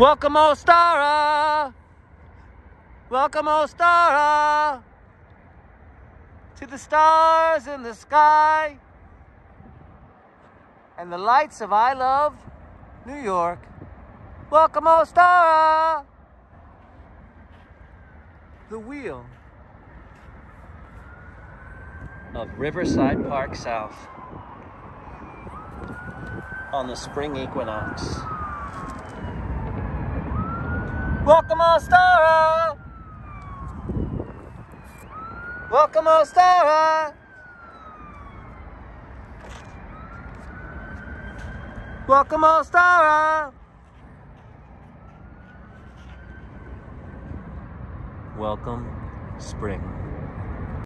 Welcome, Ostara. Uh. Welcome, Ostara. Uh. To the stars in the sky and the lights of I Love New York. Welcome, Ostara. Uh. The wheel of Riverside Park South on the spring equinox. Welcome, Ostara! Welcome, Ostara! Welcome, Ostara! Welcome, spring.